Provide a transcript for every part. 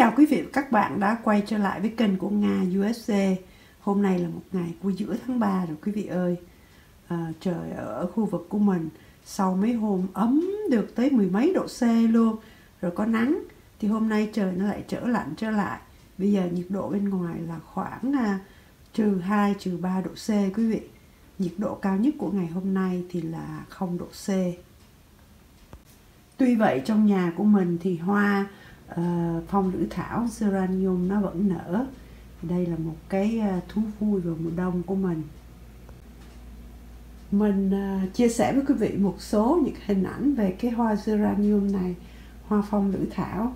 chào quý vị và các bạn đã quay trở lại với kênh của Nga USC. Hôm nay là một ngày của giữa tháng 3 rồi quý vị ơi. À, trời ở khu vực của mình sau mấy hôm ấm được tới mười mấy độ C luôn, rồi có nắng thì hôm nay trời nó lại trở lạnh trở lại. Bây giờ nhiệt độ bên ngoài là khoảng à, trừ 2 trừ 3 độ C quý vị. Nhiệt độ cao nhất của ngày hôm nay thì là 0 độ C. Tuy vậy trong nhà của mình thì hoa uh, phong lữ thảo geranium nó vẫn nở. Đây là một cái ờ, thú vui vào mùa đông của mình. Mình uh, chia sẻ với quý vị một số những hình ảnh về cái hoa geranium này hoa phong lữ thảo.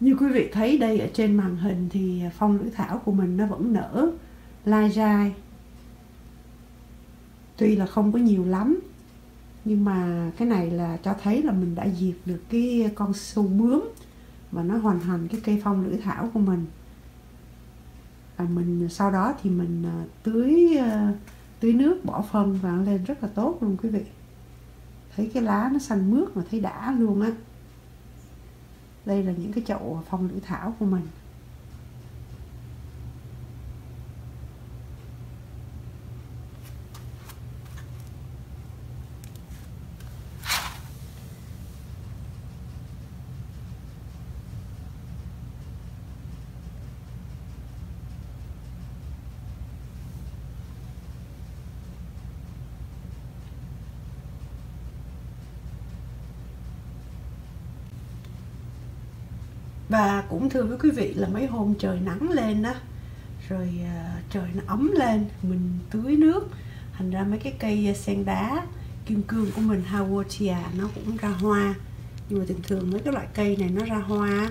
Như quý vị thấy đây ở trên màn hình thì phong lữ thảo của mình nó vẫn nở lai rai tuy là không có nhiều lắm, nhưng mà cái này là cho thấy là mình đã diệt được cái con sâu bướm và nó hoàn thành cái cây phong lưỡi thảo của mình. Và mình sau đó thì mình à, tưới à, tưới nước, bỏ phân vào lên rất là tốt luôn quý vị. Thấy cái lá nó xanh mướt mà thấy đã luôn á. Đây là những cái chậu phong lưỡi thảo của mình. Và cũng thưa với quý vị là mấy hôm trời nắng lên đó rồi à, trời nó ấm lên mình tưới nước thành ra mấy cái cây à, sen đá kim cương của mình Haworthia nó cũng ra hoa. Nhưng mà thường thường mấy cái loại cây này nó ra hoa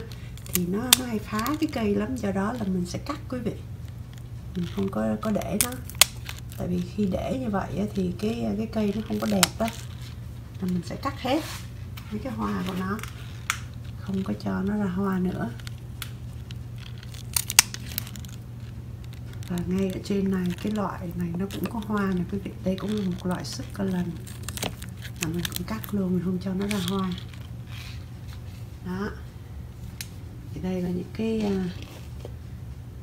thì nó, nó hay phá cái cây lắm do đó là mình sẽ cắt quý vị. Mình không có có để nó. Tại vì khi để như vậy thì cái à, cái cây nó không có đẹp đó là mình sẽ cắt hết mấy cái hoa của nó không có cho nó ra hoa nữa. Và ngay ở trên này, cái loại này nó cũng có hoa này quý vị. Đây cũng là một loại succulent là mình cũng cắt luôn, mình không cho nó ra hoa. Đó. Thì đây là những cái à,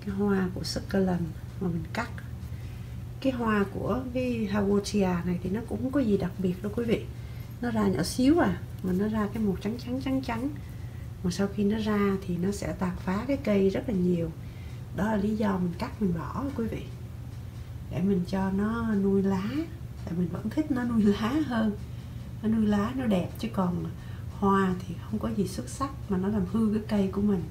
cái hoa của succulent mà mình cắt. Cái hoa của cái Haworthia này thì nó cũng không có gì đặc biệt đâu, quý vị. Nó ra nhỏ xíu à mà nó ra cái màu trắng trắng trắng trắng mà sau khi nó ra thì nó sẽ tàn phá cái cây rất là nhiều. Đó là lý do mình cắt mình bỏ quý vị. Để mình cho nó nuôi lá. Tại mình vẫn thích nó nuôi lá hơn. Nó nuôi lá nó đẹp chứ còn hoa thì không có gì xuất sắc mà nó làm hư cái cây của mình.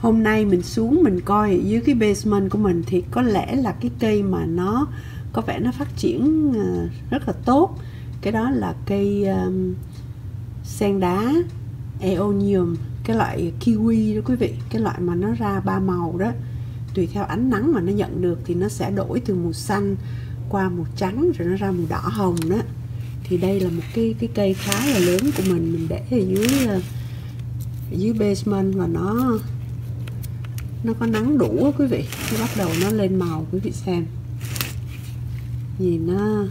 Hôm nay mình xuống mình coi ở dưới cái basement của mình thì có lẽ là cái cây mà nó có vẻ nó phát triển à, rất là tốt. Cái đó là cây um, sen đá eonium cái loại kiwi đó quý vị. Cái loại mà nó ra ba màu đó. Tùy theo ánh nắng mà nó nhận được thì nó sẽ đổi từ màu xanh qua màu trắng rồi nó ra màu đỏ hồng đó. Thì đây là một cái cái cây khá là lớn của mình. Mình để ở dưới ờ, ở dưới basement và nó nó có nắng đủ đó, quý vị. Nó bắt đầu nó lên màu quý vị xem. Nhìn nó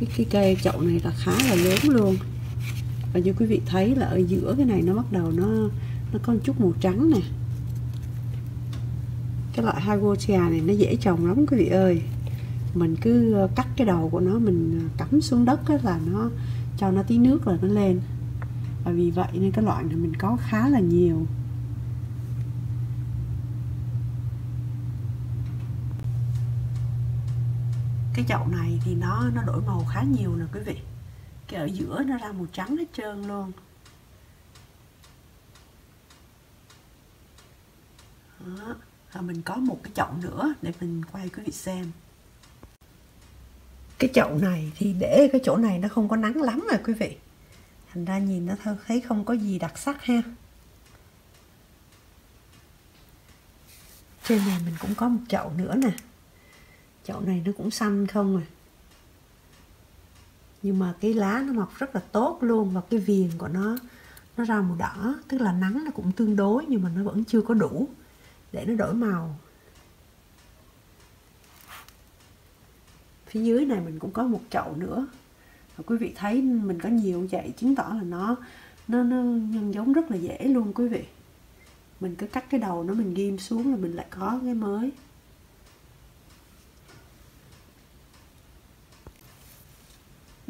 cái cái cây chậu này là khá là lớn luôn và như quý vị thấy là ở giữa cái này nó bắt đầu nó nó có một chút màu trắng nè. Cái loại Hagotia này nó dễ trồng lắm quý vị ơi. Mình cứ ờ, cắt cái đầu của nó, mình ờ, cắm xuống đất đó là nó cho nó tí nước là nó lên. Và vì vậy nên cái loại này mình có khá là nhiều. Cái chậu này thì nó nó đổi màu khá nhiều nè quý vị cái ở giữa nó ra màu trắng hết trơn luôn. Đó. và mình có một cái chậu nữa để mình quay quý vị xem. Cái chậu này thì để cái chỗ này nó không có nắng lắm rồi quý vị. Thành ra nhìn nó thấy không có gì đặc sắc ha. Trên này mình cũng có một chậu nữa nè. Chậu này nó cũng xanh không rồi nhưng mà cái lá nó mọc rất là tốt luôn và cái viền của nó nó ra màu đỏ. Tức là nắng nó cũng tương đối nhưng mà nó vẫn chưa có đủ để nó đổi màu. Phía dưới này mình cũng có một chậu nữa. Và quý vị thấy mình có nhiều vậy chứng tỏ là nó nó nó nhân giống rất là dễ luôn quý vị. Mình cứ cắt cái đầu nó mình ghim xuống là mình lại có cái mới.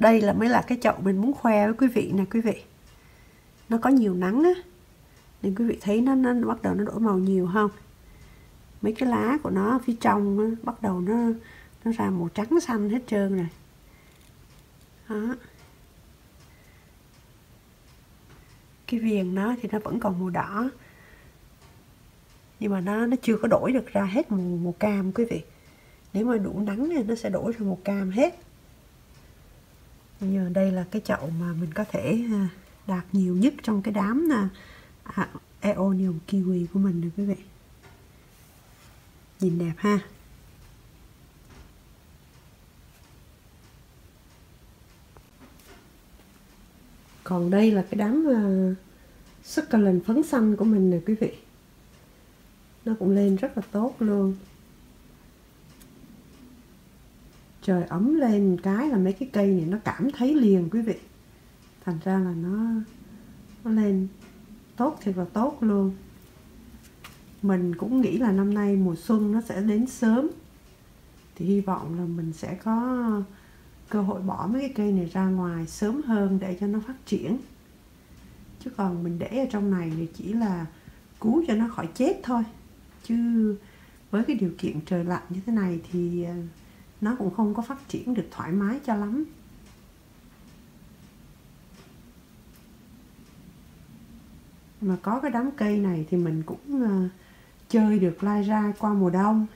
Đây là mới là cái chậu mình muốn khoe với quý vị nè quý vị. Nó có nhiều nắng á nên quý vị thấy nó, nó, bắt đầu nó đổi màu nhiều không? Mấy cái lá của nó phía trong á, bắt đầu nó nó ra màu trắng xanh hết trơn rồi. Đó. Cái viền nó thì nó vẫn còn màu đỏ nhưng mà nó nó chưa có đổi được ra hết màu, màu cam quý vị. Nếu mà đủ nắng thì nó sẽ đổi ra màu cam hết giờ đây là cái chậu mà mình có thể à, đạt nhiều nhất trong cái đám à, à, Aeonium kiwi của mình được quý vị. Nhìn đẹp ha. Còn đây là cái đám à, uh, succulent phấn xanh của mình nè quý vị. Nó cũng lên rất là tốt luôn. Trời, ấm lên cái là mấy cái cây này nó cảm thấy liền quý vị. Thành ra là nó nó lên tốt thiệt là tốt luôn. Mình cũng nghĩ là năm nay mùa xuân nó sẽ đến sớm. Thì hy vọng là mình sẽ có cơ hội bỏ mấy cái cây này ra ngoài sớm hơn để cho nó phát triển. Chứ còn mình để ở trong này thì chỉ là cứu cho nó khỏi chết thôi. Chứ với cái điều kiện trời lạnh như thế này thì à, nó cũng không có phát triển được thoải mái cho lắm. Mà có cái đám cây này thì mình cũng uh, chơi được lai ra qua mùa đông.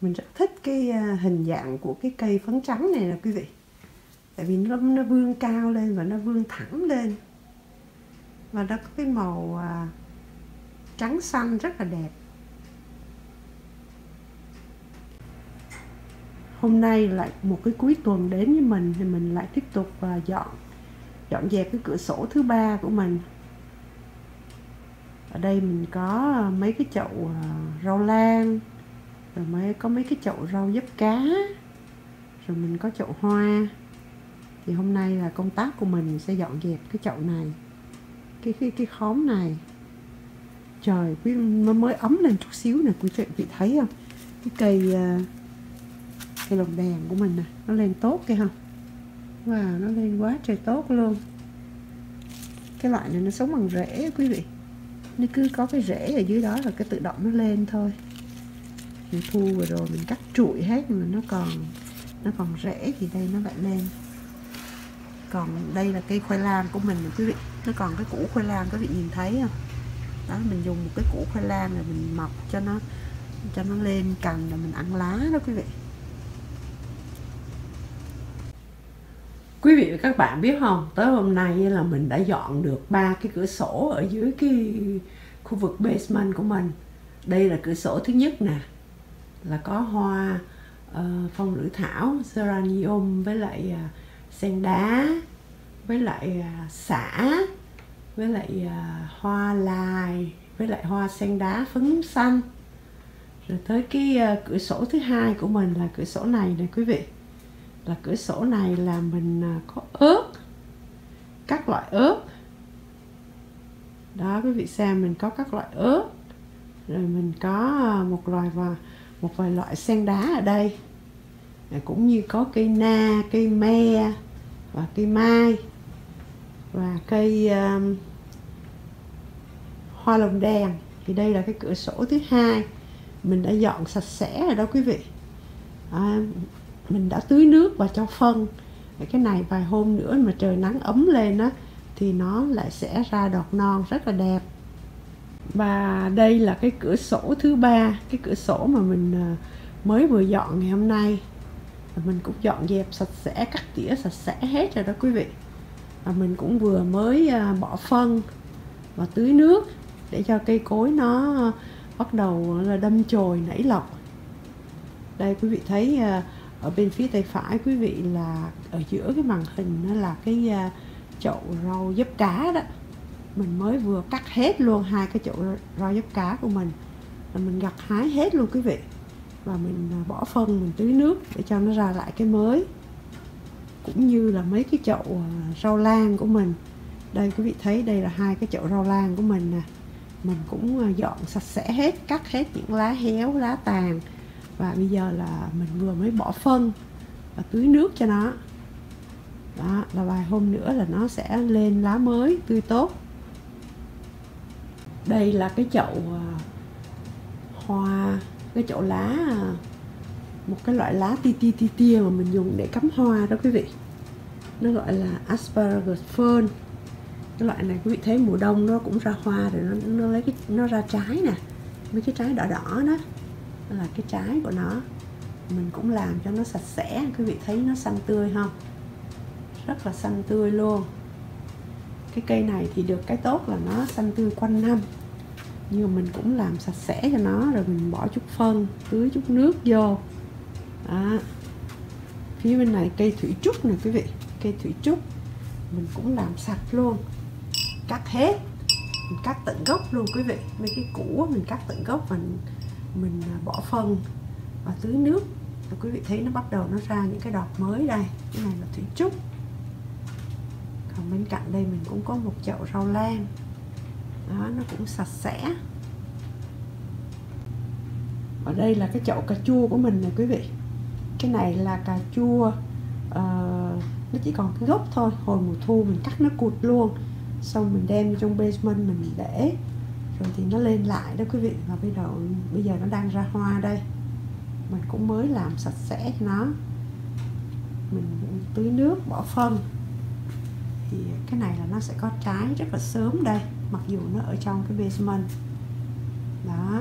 Mình rất thích cái uh, hình dạng của cái cây phấn trắng này nè quý vị. Tại vì nó nó vươn cao lên và nó vươn thẳng lên. Và nó có cái màu uh, trắng xanh rất là đẹp. Hôm nay lại một cái cuối tuần đến với mình thì mình lại tiếp tục uh, dọn dọn dẹp cái cửa sổ thứ ba của mình. Ở đây mình có à, mấy cái chậu uh, rau lan rồi mới có mấy cái chậu rau dấp cá rồi mình có chậu hoa. Thì hôm nay là công tác của mình sẽ dọn dẹp cái chậu này cái cái cái khóm này. Trời quý nó mới ấm lên chút xíu nè quý vị thấy không? Cái cây uh, cây lồng đèn của mình nè. Nó lên tốt kìa không wow, nó lên quá trời tốt luôn. Cái loại này nó sống bằng rễ quý vị. Nó cứ có cái rễ ở dưới đó là cái tự động nó lên thôi. Mình thu vừa rồi mình cắt trụi hết mà nó còn nó còn rễ thì đây nó lại lên. Còn đây là cây khoai lang của mình quý vị. Nó còn cái củ khoai lang, quý vị nhìn thấy không? Đó, mình dùng một cái củ khoai lang rồi mình mọc cho nó cho nó lên cành rồi mình ăn lá đó quý vị. Quý vị và các bạn biết không? Tới hôm nay là mình đã dọn được ba cái cửa sổ ở dưới cái khu vực basement của mình. Đây là cửa sổ thứ nhất nè là có hoa uh, phong lữ thảo geranium với lại uh, sen đá với lại à, uh, xả với lại uh, hoa lai với lại hoa sen đá phấn xanh. Rồi tới cái uh, cửa sổ thứ hai của mình là cửa sổ này nè quý vị là cửa sổ này là mình à, có ớt các loại ớt. Đó quý vị xem mình có các loại ớt rồi mình có à, một loài và một vài loại sen đá ở đây à, cũng như có cây na cây me và cây mai và cây um, hoa lồng đèn. Thì đây là cái cửa sổ thứ hai mình đã dọn sạch sẽ rồi đó quý vị. À, mình đã tưới nước và cho phân. Cái này vài hôm nữa mà trời nắng ấm lên á, thì nó lại sẽ ra đọt non rất là đẹp. Và đây là cái cửa sổ thứ ba, cái cửa sổ mà mình ờ, mới vừa dọn ngày hôm nay. Mình cũng dọn dẹp sạch sẽ, cắt tỉa sạch sẽ hết rồi đó quý vị. Và mình cũng vừa mới ờ, bỏ phân và tưới nước để cho cây cối nó ờ, bắt đầu là đâm chồi, nảy lọc. Đây quý vị thấy ở bên phía tay phải quý vị là ở giữa cái màn hình nó là cái à, chậu rau dấp cá đó. Mình mới vừa cắt hết luôn hai cái chậu rau dấp cá của mình là mình gặt hái hết luôn quý vị. Và mình à, bỏ phân mình tưới nước để cho nó ra lại cái mới. Cũng như là mấy cái chậu à, rau lan của mình. Đây quý vị thấy đây là hai cái chậu rau lan của mình nè. Mình cũng dọn sạch sẽ hết, cắt hết những lá héo, lá tàn và bây giờ là mình vừa mới bỏ phân và tưới nước cho nó. Đó là vài hôm nữa là nó sẽ lên lá mới tươi tốt. Đây là cái chậu à, hoa cái chậu lá à, một cái loại lá ti ti ti tia mà mình dùng để cắm hoa đó quý vị. Nó gọi là asparagus fern. Cái loại này quý vị thấy mùa đông nó cũng ra hoa rồi nó, nó lấy cái nó ra trái nè mấy cái trái đỏ đỏ đó đó là cái trái của nó. Mình cũng làm cho nó sạch sẽ. Quý vị thấy nó xanh tươi không? Rất là xanh tươi luôn. Cái cây này thì được cái tốt là nó xanh tươi quanh năm. Nhưng mà mình cũng làm sạch sẽ cho nó, rồi mình bỏ chút phân, tưới chút nước vô. Đó. phía bên này cây thủy trúc nè, quý vị. Cây thủy trúc. Mình cũng làm sạch luôn. Cắt hết. Mình cắt tận gốc luôn, quý vị. Mấy cái củ mình cắt tận gốc và mình, à, bỏ phân và tưới nước. Và quý vị thấy nó bắt đầu nó ra những cái đọt mới đây. Cái này là thủy trúc. Còn bên cạnh đây mình cũng có một chậu rau lan. Đó nó cũng sạch sẽ. Ở đây là cái chậu cà chua của mình nè quý vị. Cái này là cà chua uh, nó chỉ còn cái gốc thôi. Hồi mùa thu mình cắt nó cụt luôn. Xong mình đem trong basement mình để rồi thì nó lên lại đó quý vị. Và bây giờ bây giờ nó đang ra hoa đây. Mình cũng mới làm sạch sẽ cho nó. Mình tưới nước, bỏ phân. Thì cái này là nó sẽ có trái rất là sớm đây, mặc dù nó ở trong cái basement. Đó.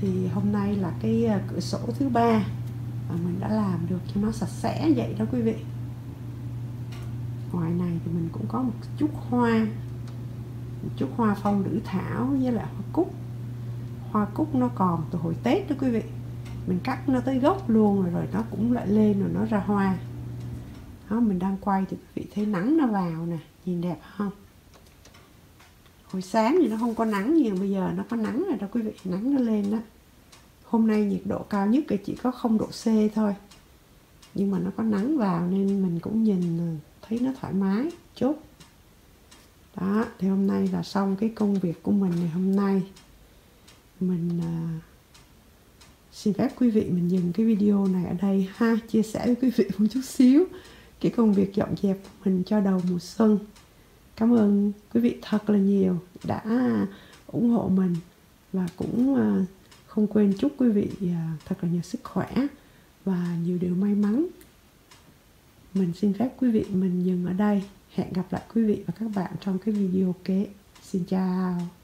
Thì hôm nay là cái à, cửa sổ thứ ba mà mình đã làm được cho nó sạch sẽ vậy đó quý vị. Ngoài này thì mình cũng có một chút hoa chút hoa phong nữ thảo với lại hoa cúc. Hoa cúc nó còn từ hồi tết đó quý vị. Mình cắt nó tới gốc luôn rồi, rồi nó cũng lại lên rồi nó ra hoa. Đó mình đang quay thì quý vị thấy nắng nó vào nè nhìn đẹp không? Hồi sáng thì nó không có nắng nhiều bây giờ nó có nắng rồi đó quý vị nắng nó lên đó. Hôm nay nhiệt độ cao nhất thì chỉ có 0 độ C thôi. Nhưng mà nó có nắng vào nên mình cũng nhìn ừ, thấy nó thoải mái chút đó thì hôm nay là xong cái công việc của mình ngày hôm nay. Mình à, xin phép quý vị mình dừng cái video này ở đây ha chia sẻ với quý vị một chút xíu cái công việc dọn dẹp của mình cho đầu mùa xuân. Cảm ơn quý vị thật là nhiều đã ủng hộ mình và cũng à, không quên chúc quý vị à, thật là nhiều sức khỏe và nhiều điều may mắn. Mình xin phép quý vị mình dừng ở đây hẹn gặp lại quý vị và các bạn trong cái video kế. Xin chào.